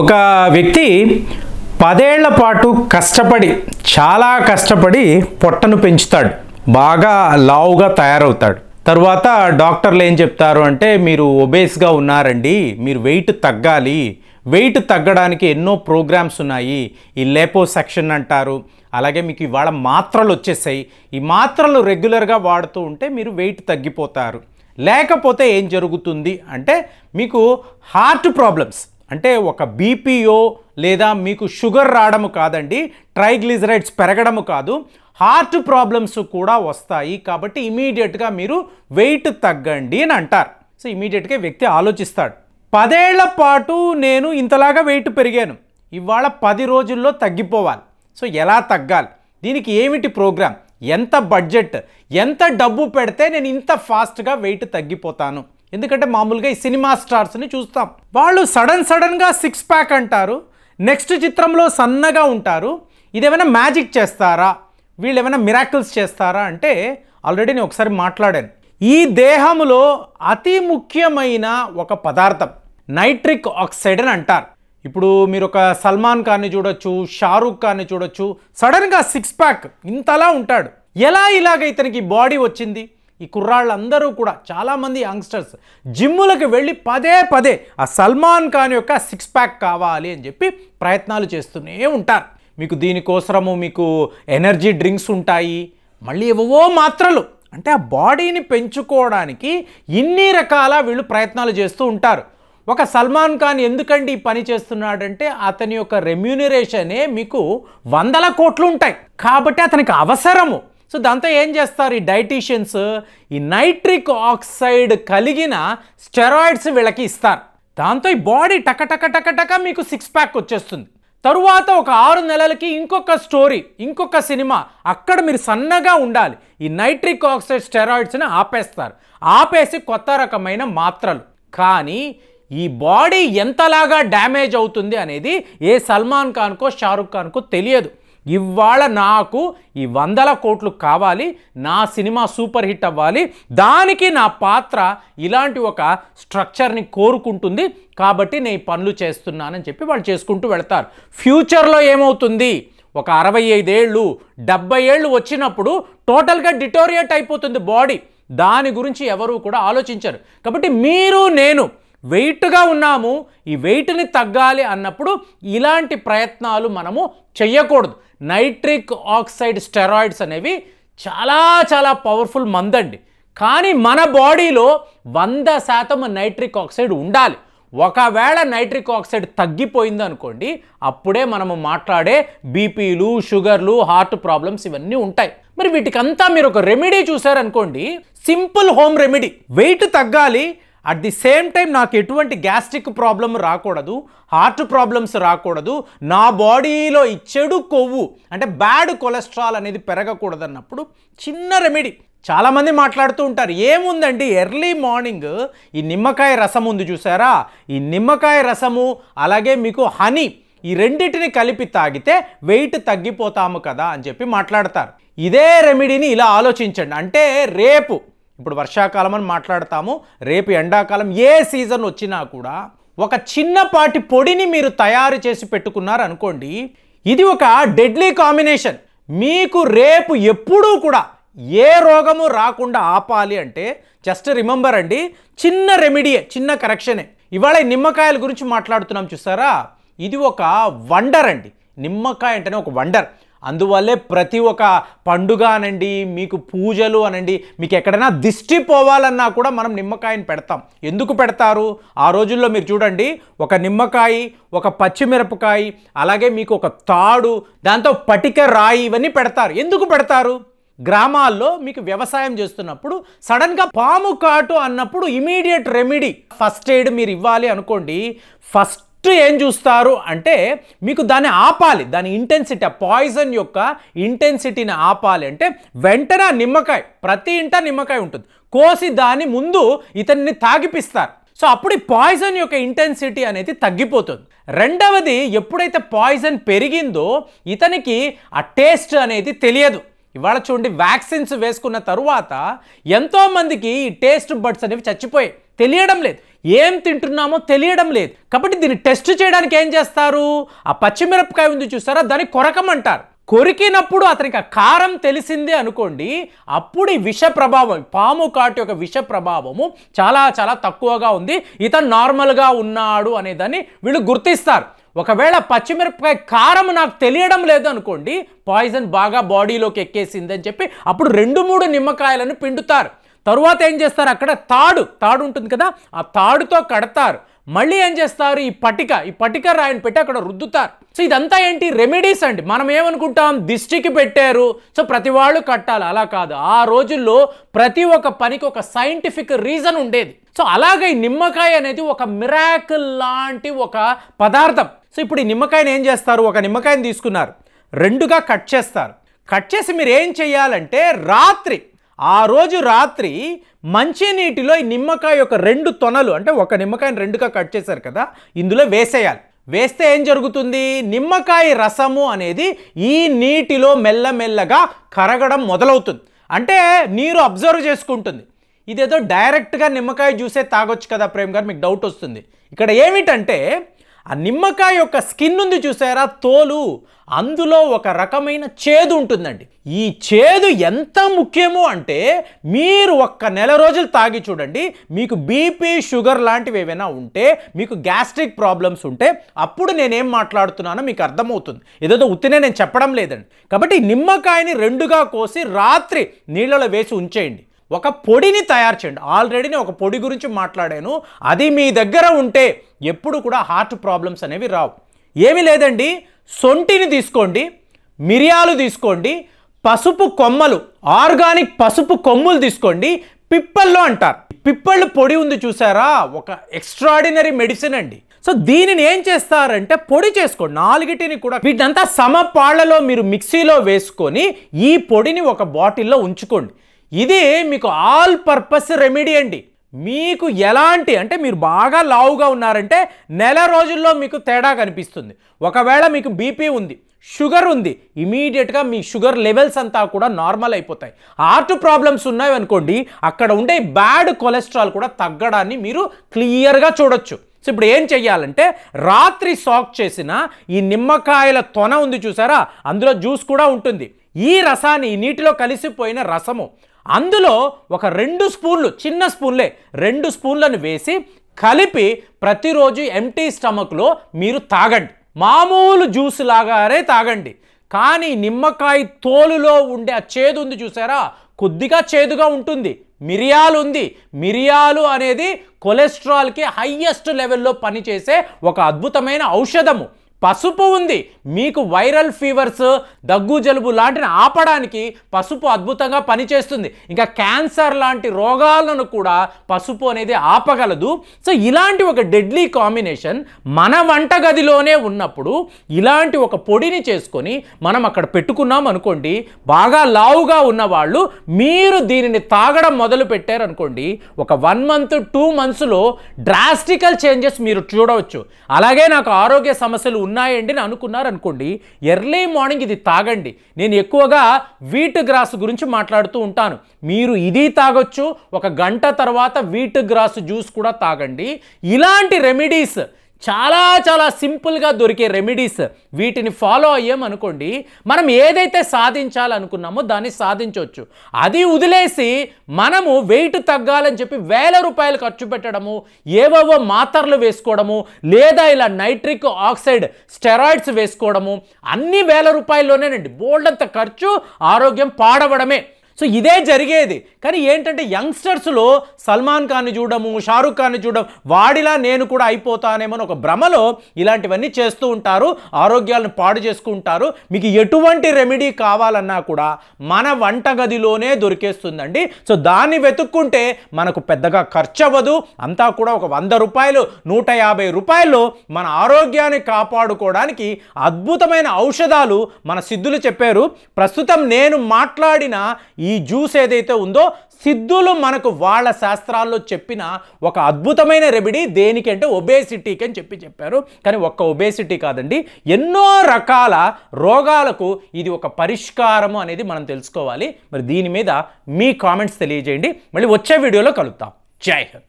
ఒక వ్యక్తి పదేళ్ళ పాటు కష్టపడి చాలా కష్టపడి పొట్టను పెంచుతాడు. బాగా లావుగా తయారవుతాడు. తరువాత డాక్టర్లు ఏం చెప్తారు అంటే మీరు ఒబేస్గా ఉన్నారండి మీరు వెయిట్ తగ్గాలి. వెయిట్ తగ్గడానికి ఎన్నో ప్రోగ్రామ్స్ ఉన్నాయి. ఈ లేపో సెక్షన్ అంటారు. అలాగే మీకు ఇవాళ మాత్రలు వచ్చేసాయి. ఈ మాత్రలు రెగ్యులర్గా వాడుతూ ఉంటే మీరు వెయిట్ తగ్గిపోతారు. లేకపోతే ఏం జరుగుతుంది అంటే మీకు హార్ట్ ప్రాబ్లమ్స్ అంటే ఒక బీపీఓ లేదా మీకు షుగర్ రావడము కాదండి ట్రైగ్లిజరైడ్స్ పెరగడము కాదు హార్ట్ ప్రాబ్లమ్స్ కూడా వస్తాయి కాబట్టి ఇమీడియట్గా మీరు వెయిట్ తగ్గండి అని అంటారు. సో ఇమీడియట్గా వ్యక్తి ఆలోచిస్తాడు. పదేళ్ళ పాటు నేను ఇంతలాగా వెయిట్ పెరిగాను. ఇవాళ పది రోజుల్లో తగ్గిపోవాలి. సో ఎలా తగ్గాలి? దీనికి ఏమిటి ప్రోగ్రామ్? ఎంత బడ్జెట్? ఎంత డబ్బు పెడితే నేను ఇంత ఫాస్ట్గా వెయిట్ తగ్గిపోతాను? ఎందుకంటే మామూలుగా ఈ సినిమా స్టార్స్ని చూస్తాం. వాళ్ళు సడన్ సడన్గా సిక్స్ ప్యాక్ అంటారు. నెక్స్ట్ చిత్రంలో సన్నగా ఉంటారు. ఇదేమైనా మ్యాజిక్ చేస్తారా? వీళ్ళు ఏమైనా మిరాకిల్స్ చేస్తారా అంటే ఆల్రెడీ నేను ఒకసారి మాట్లాడాను. ఈ దేహంలో అతి ముఖ్యమైన ఒక పదార్థం నైట్రిక్ ఆక్సైడ్ అని అంటారు. ఇప్పుడు మీరు ఒక సల్మాన్ ఖాన్ని చూడొచ్చు షారూఖ్ ఖాన్ని చూడొచ్చు. సడన్గా సిక్స్ ప్యాక్ ఇంతలా ఉంటాడు. ఎలా ఇలాగ ఇతనికి బాడీ వచ్చింది? ఈ కుర్రాళ్ళందరూ కూడా చాలామంది యంగ్స్టర్స్ జిమ్ములకు వెళ్ళి పదే పదే ఆ సల్మాన్ ఖాన్ యొక్క సిక్స్ ప్యాక్ కావాలి అని చెప్పి ప్రయత్నాలు చేస్తూనే ఉంటారు. మీకు దీనికోసరము మీకు ఎనర్జీ డ్రింక్స్ ఉంటాయి. మళ్ళీ ఏవో మాత్రలు. అంటే ఆ బాడీని పెంచుకోవడానికి ఇన్ని రకాల వీళ్ళు ప్రయత్నాలు చేస్తూ ఉంటారు. ఒక సల్మాన్ ఖాన్ ఎందుకండి ఈ పని చేస్తున్నాడంటే అతని యొక్క రెమ్యూనరేషనే మీకు వందల కోట్లు ఉంటాయి. కాబట్టి అతనికి అవసరము. సో దాంతో ఏం చేస్తారు ఈ డైటీషియన్స్? ఈ నైట్రిక్ ఆక్సైడ్ కలిగిన స్టెరాయిడ్స్ వీళ్ళకి ఇస్తారు. దాంతో ఈ బాడీ టక టక టక టక మీకు సిక్స్ ప్యాక్ వచ్చేస్తుంది. తరువాత ఒక ఆరు నెలలకి ఇంకొక స్టోరీ ఇంకొక సినిమా అక్కడ మీరు సన్నగా ఉండాలి. ఈ నైట్రిక్ ఆక్సైడ్ స్టెరాయిడ్స్ని ఆపేస్తారు. ఆపేసి కొత్త రకమైన మాత్రలు. కానీ ఈ బాడీ ఎంతలాగా డ్యామేజ్ అవుతుంది అనేది ఏ సల్మాన్ ఖాన్కో షారుఖ్ ఖాన్కో తెలియదు. ఇవాళ నాకు ఈ వందల కోట్లు కావాలి నా సినిమా సూపర్ హిట్ అవ్వాలి దానికి నా పాత్ర ఇలాంటి ఒక స్ట్రక్చర్ని కోరుకుంటుంది. కాబట్టి నేను ఈ పనులు చేస్తున్నానని చెప్పి వాళ్ళు చేసుకుంటూ వెళ్తారు. ఫ్యూచర్లో ఏమవుతుంది? ఒక అరవై ఐదేళ్ళు డెబ్బై ఏళ్ళు వచ్చినప్పుడు టోటల్గా డిటోరియేట్ అయిపోతుంది బాడీ. దాని గురించి ఎవరు కూడా ఆలోచించరు. కాబట్టి మీరు నేను వెయిట్గా ఉన్నాము ఈ వెయిట్ని తగ్గాలి అన్నప్పుడు ఇలాంటి ప్రయత్నాలు మనము చెయ్యకూడదు. నైట్రిక్ ఆక్సైడ్ స్టెరాయిడ్స్ అనేవి చాలా చాలా పవర్ఫుల్ మందండి. కానీ మన బాడీలో వంద శాతం నైట్రిక్ ఆక్సైడ్ ఉండాలి. ఒకవేళ నైట్రిక్ ఆక్సైడ్ తగ్గిపోయింది అనుకోండి అప్పుడే మనము మాట్లాడే బీపీలు షుగర్లు హార్ట్ ప్రాబ్లమ్స్ ఇవన్నీ ఉంటాయి. మరి వీటికంతా మీరు ఒక రెమెడీ చూసారనుకోండి సింపుల్ హోమ్ రెమెడీ. వెయిట్ తగ్గాలి అట్ ది సేమ్ టైం నాకు ఎటువంటి గ్యాస్ట్రిక్ ప్రాబ్లం రాకూడదు హార్ట్ ప్రాబ్లమ్స్ రాకూడదు నా బాడీలో ఈ చెడు కొవ్వు అంటే బ్యాడ్ కొలెస్ట్రాల్ అనేది పెరగకూడదు అన్నప్పుడు చిన్న రెమెడీ చాలామంది మాట్లాడుతూ ఉంటారు ఏముందండి ఎర్లీ మార్నింగ్ ఈ నిమ్మకాయ రసం ఉంది చూసారా? ఈ నిమ్మకాయ రసము అలాగే మీకు హనీ ఈ రెండింటిని కలిపి తాగితే వెయిట్ తగ్గిపోతాము కదా అని చెప్పి మాట్లాడతారు. ఇదే రెమెడీని ఇలా ఆలోచించండి. అంటే రేపు ఇప్పుడు వర్షాకాలం అని మాట్లాడతాము రేపు ఎండాకాలం ఏ సీజన్ వచ్చినా కూడా ఒక చిన్నపాటి పొడిని మీరు తయారు చేసి పెట్టుకున్నారు అనుకోండి ఇది ఒక డెడ్లీ కాంబినేషన్. మీకు రేపు ఎప్పుడూ కూడా ఏ రోగము రాకుండా ఆపాలి అంటే జస్ట్ రిమెంబర్ అండి చిన్న రెమెడీయే చిన్న కరెక్షనే ఇవాళ నిమ్మకాయల గురించి మాట్లాడుతున్నాం చూసారా? ఇది ఒక వండర్ అండి. నిమ్మకాయ అంటేనే ఒక వండర్ అందువల్లే ప్రతి ఒక్క పండుగ అనండి మీకు పూజలు అనండి మీకు ఎక్కడైనా దిష్టి పోవాలన్నా కూడా మనం నిమ్మకాయని పెడతాం. ఎందుకు పెడతారు? ఆ రోజుల్లో మీరు చూడండి ఒక నిమ్మకాయ ఒక పచ్చిమిరపకాయ అలాగే మీకు ఒక తాడు దాంతో పటిక రాయి ఇవన్నీ పెడతారు. ఎందుకు పెడతారు? గ్రామాల్లో మీకు వ్యవసాయం చేస్తున్నప్పుడు సడన్గా పాము కాటు అన్నప్పుడు ఇమీడియట్ రెమెడీ. ఫస్ట్ ఎయిడ్ మీరు ఇవ్వాలి అనుకోండి ఫస్ట్ ఫస్ట్ ఏం చూస్తారు అంటే మీకు దాన్ని ఆపాలి. దాని ఇంటెన్సిటీ ఆ పాయిజన్ యొక్క ఇంటెన్సిటీని ఆపాలి అంటే వెంటనే నిమ్మకాయ ప్రతి ఇంట నిమ్మకాయ ఉంటుంది. కోసి దాని ముందు ఇతన్ని తాగిపిస్తారు. సో అప్పుడు ఈ పాయిజన్ యొక్క ఇంటెన్సిటీ అనేది తగ్గిపోతుంది. రెండవది ఎప్పుడైతే పాయిజన్ పెరిగిందో ఇతనికి ఆ టేస్ట్ అనేది తెలియదు. ఇవాళ చూడండి వ్యాక్సిన్స్ వేసుకున్న తరువాత ఎంతోమందికి ఈ టేస్ట్ బడ్స్ అనేవి చచ్చిపోయాయి. తెలియడం లేదు. ఏం తింటున్నామో తెలియడం లేదు. కాబట్టి దీన్ని టెస్ట్ చేయడానికి ఏం చేస్తారు? ఆ పచ్చిమిరపకాయ ఉంది చూసారా? దాన్ని కొరకమంటారు. కొరికినప్పుడు అతనికి ఆ కారం తెలిసిందే అనుకోండి. అప్పుడు ఈ విష ప్రభావం పాము కాటు యొక్క విష ప్రభావము చాలా చాలా తక్కువగా ఉంది. ఇతను నార్మల్గా ఉన్నాడు అనేదాన్ని వీళ్ళు గుర్తిస్తారు. ఒకవేళ పచ్చిమిరపకాయ కారం నాకు తెలియడం లేదు అనుకోండి పాయిజన్ బాగా బాడీలోకి ఎక్కేసింది అని చెప్పి అప్పుడు రెండు మూడు నిమ్మకాయలను పిండుతారు. తరువాత ఏం చేస్తారు? అక్కడ తాడు తాడు ఉంటుంది కదా ఆ తాడుతో కడతారు. మళ్ళీ ఏం చేస్తారు? ఈ పటిక ఈ పటిక రాయిని పెట్టి అక్కడ రుద్దుతారు. సో ఇదంతా ఏంటి? రెమెడీస్ అండి. మనం ఏమనుకుంటాం? దిష్టికి పెట్టారు. సో ప్రతి వాళ్ళు కట్టాలి. అలా కాదు. ఆ రోజుల్లో ప్రతి ఒక్క పనికి ఒక సైంటిఫిక్ రీజన్ ఉండేది. సో అలాగే ఈ నిమ్మకాయ అనేది ఒక మిరాకిల్ లాంటి ఒక పదార్థం. సో ఇప్పుడు ఈ నిమ్మకాయని ఏం చేస్తారు? ఒక నిమ్మకాయని తీసుకున్నారు. రెండుగా కట్ చేస్తారు. కట్ చేసి మీరు ఏం చేయాలంటే రాత్రి ఆ రోజు రాత్రి మంచినీటిలో ఈ నిమ్మకాయ యొక్క రెండు తొనలు అంటే ఒక నిమ్మకాయని రెండుగా కట్ చేశారు కదా ఇందులో వేసేయాలి. వేస్తే ఏం జరుగుతుంది? నిమ్మకాయ రసము అనేది ఈ నీటిలో మెల్లమెల్లగా కరగడం మొదలవుతుంది. అంటే నీరు అబ్జర్వ్ చేసుకుంటుంది. ఇదేదో డైరెక్ట్గా నిమ్మకాయ జ్యూసే తాగొచ్చు కదా ప్రేమ్ గారు మీకు డౌట్ వస్తుంది. ఇక్కడ ఏమిటంటే ఆ నిమ్మకాయ యొక్క స్కిన్ ఉంది చూసారా? తోలు. అందులో ఒక రకమైన చేదు ఉంటుందండి. ఈ చేదు ఎంత ముఖ్యమో అంటే మీరు ఒక్క నెల రోజులు తాగి చూడండి మీకు బీపీ షుగర్ లాంటివి ఏవైనా ఉంటే మీకు గ్యాస్ట్రిక్ ప్రాబ్లమ్స్ ఉంటే అప్పుడు నేనేం మాట్లాడుతున్నానో మీకు అర్థమవుతుంది. ఏదో ఉత్తినే నేను చెప్పడం లేదండి. కాబట్టి నిమ్మకాయని రెండుగా కోసి రాత్రి నీళ్ళలో వేసి ఉంచేయండి. ఒక పొడిని తయారు చేయండి. ఆల్రెడీ నేను ఒక పొడి గురించి మాట్లాడాను. అది మీ దగ్గర ఉంటే ఎప్పుడు కూడా హార్ట్ ప్రాబ్లమ్స్ అనేవి రావు. ఏమీ లేదండి. సొంటిని తీసుకోండి మిరియాలు తీసుకోండి పసుపు కొమ్మలు ఆర్గానిక్ పసుపు కొమ్ములు తీసుకోండి పిప్పల్లో అంటారు. పిప్పళ్ళు పొడి ఉంది చూసారా? ఒక ఎక్స్ట్రాడినరీ మెడిసిన్ అండి. సో దీనిని ఏం చేస్తారంటే పొడి చేసుకోండి. నాలుగిటిని కూడా వీటంతా సమపాళ్ళలో మీరు మిక్సీలో వేసుకొని ఈ పొడిని ఒక బాటిల్లో ఉంచుకోండి. ఇది మీకు ఆల్ పర్పస్ రెమెడీ అండి. మీకు ఎలాంటి అంటే మీరు బాగా లావుగా ఉన్నారంటే నెల రోజుల్లో మీకు తేడా కనిపిస్తుంది. ఒకవేళ మీకు బీపీ ఉంది షుగర్ ఉంది ఇమీడియట్గా మీ షుగర్ లెవెల్స్ అంతా కూడా నార్మల్ అయిపోతాయి. హార్ట్ ప్రాబ్లమ్స్ ఉన్నాయి అనుకోండి అక్కడ ఉండే బ్యాడ్ కొలెస్ట్రాల్ కూడా తగ్గడాన్ని మీరు క్లియర్గా చూడొచ్చు. సో ఇప్పుడు ఏం చెయ్యాలంటే రాత్రి సాక్ చేసిన ఈ నిమ్మకాయల తొన ఉంది చూసారా? అందులో జ్యూస్ కూడా ఉంటుంది. ఈ రసాన్ని ఈ నీటిలో కలిసిపోయిన రసము అందులో ఒక రెండు స్పూన్లు చిన్న స్పూన్లే రెండు స్పూన్లను వేసి కలిపి ప్రతిరోజు ఎంటీ స్టమక్లో మీరు తాగండి. మామూలు జ్యూస్ లాగానే తాగండి. కానీ నిమ్మకాయ తోలులో ఉండే ఆ చేదు ఉంది చూసారా? కొద్దిగా చేదుగా ఉంటుంది. మిరియాలు ఉంది. మిరియాలు అనేది కొలెస్ట్రాల్కి హయ్యెస్ట్ లెవెల్లో పనిచేసే ఒక అద్భుతమైన ఔషధము. పసుపు ఉంది. మీకు వైరల్ ఫీవర్స్ దగ్గు జలుబు లాంటిని ఆపడానికి పసుపు అద్భుతంగా పనిచేస్తుంది. ఇంకా క్యాన్సర్ లాంటి రోగాలను కూడా పసుపు అనేది ఆపగలదు. సో ఇలాంటి ఒక డెడ్లీ కాంబినేషన్ మన వంటగదిలోనే ఉన్నప్పుడు ఇలాంటి ఒక పొడిని చేసుకొని మనం అక్కడ పెట్టుకున్నాం అనుకోండి బాగా లావుగా ఉన్నవాళ్ళు మీరు దీనిని తాగడం మొదలు పెట్టారనుకోండి ఒక వన్ మంత్ టూ మంత్స్లో డ్రాస్టికల్ చేంజెస్ మీరు చూడవచ్చు. అలాగే నాకు ఆరోగ్య సమస్యలు ఉన్నాయండి అని అనుకున్నారు అనుకోండి ఎర్లీ మార్నింగ్ ఇది తాగండి. నేను ఎక్కువగా వీట్ గ్రాస్ గురించి మాట్లాడుతూ ఉంటాను. మీరు ఇది తాగొచ్చు ఒక గంట తర్వాత వీట్ గ్రాస్ జ్యూస్ కూడా తాగండి. ఇలాంటి రెమెడీస్ చాలా చాలా సింపుల్గా దొరికే రెమెడీస్ వీటిని ఫాలో అయ్యామనుకోండి మనం ఏదైతే సాధించాలనుకున్నామో దాన్ని సాధించవచ్చు. అది వదిలేసి మనము వెయిట్ తగ్గాలని చెప్పి వేల రూపాయలు ఖర్చు పెట్టడము ఏవేవో మాత్రలు వేసుకోవడము లేదా ఇలా నైట్రిక్ ఆక్సైడ్ స్టెరాయిడ్స్ వేసుకోవడము అన్ని వేల రూపాయల్లోనేనండి. బోల్డంత ఖర్చు ఆరోగ్యం పాడవడమే. సో ఇదే జరిగేది. కానీ ఏంటంటే యంగ్స్టర్స్లో సల్మాన్ ఖాన్ని చూడము షారుఖ్ ఖాన్ని చూడడం వాడిలా నేను కూడా అయిపోతానేమో ఒక భ్రమలో ఇలాంటివన్నీ చేస్తూ ఉంటారు. ఆరోగ్యాలను పాడు చేసుకుంటారు మీకు ఎటువంటి రెమెడీ కావాలన్నా కూడా మన వంటగదిలోనే దొరికేస్తుందండి. సో దాన్ని వెతుక్కుంటే మనకు పెద్దగా ఖర్చు అవ్వదు అంతా కూడా ఒక వంద రూపాయలు నూట యాభై రూపాయలు మన ఆరోగ్యాన్ని కాపాడుకోవడానికి అద్భుతమైన ఔషధాలు మన సిద్ధులు చెప్పారు. ప్రస్తుతం నేను మాట్లాడిన ఈ జ్యూస్ ఏదైతే ఉందో సిద్ధులు మనకు వాళ్ళ శాస్త్రాల్లో చెప్పిన ఒక అద్భుతమైన రెమెడీ దేనికంటే ఒబేసిటీకి అని చెప్పి చెప్పారు. కానీ ఒక్క ఒబేసిటీ కాదండి. ఎన్నో రకాల రోగాలకు ఇది ఒక పరిష్కారము అనేది మనం తెలుసుకోవాలి. మరి దీని మీద మీ కామెంట్స్ తెలియజేయండి. మళ్ళీ వచ్చే వీడియోలో కలుద్దాం. జై హింద్.